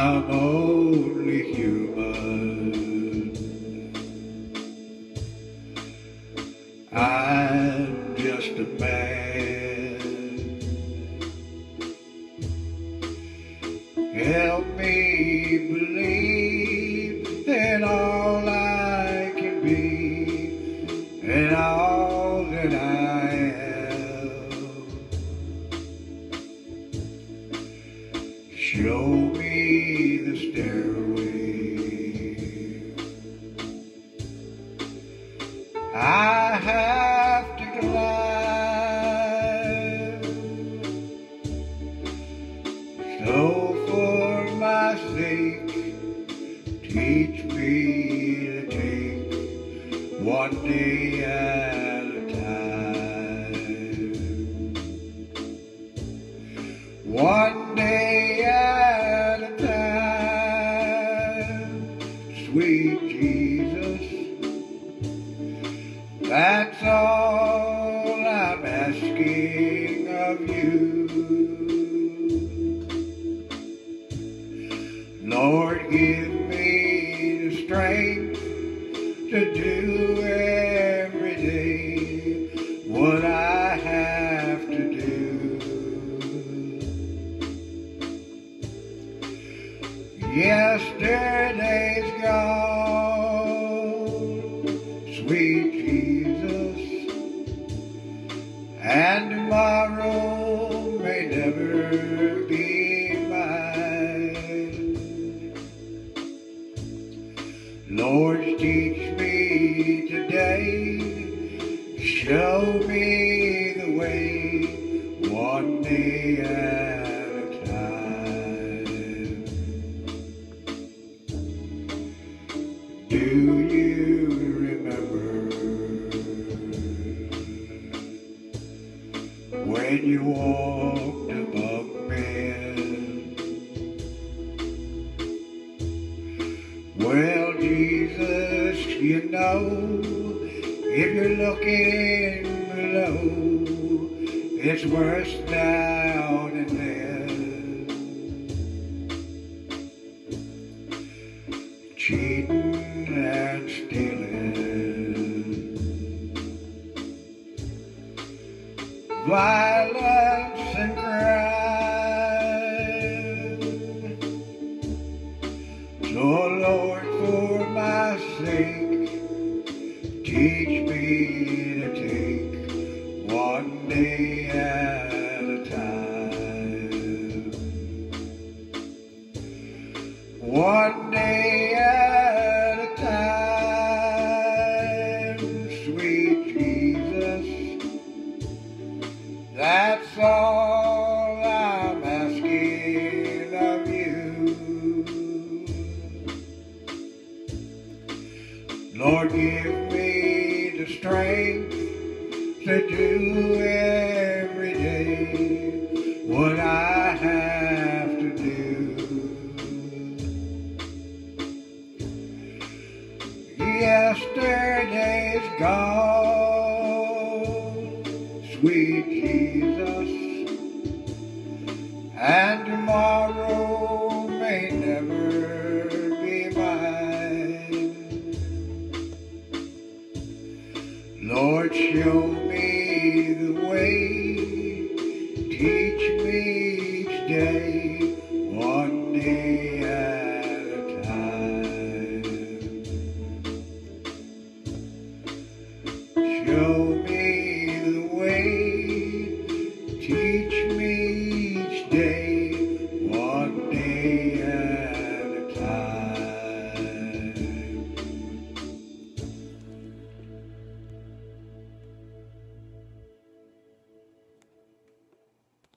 I'm only human. I'm just a man. Help me believe Show me the stairway. I have to climb. So for my sake, teach me to take one day sweet Jesus. That's all I'm asking of you. Lord, give me the strength to do every day Yesterday's gone, sweet Jesus, and tomorrow may never be mine. Lord, teach me today, show me the way, one day you walked above men? Well, Jesus, you know, if you're looking below, it's worse now than then. cheating and stealing, violence and crime. So, Lord, for my sake, teach me to take one day at a time. One Lord, give me the strength to do every day what I have to do. Yesterday's gone, sweet Jesus, and tomorrow Lord, show me the way. Teach me each day, one day.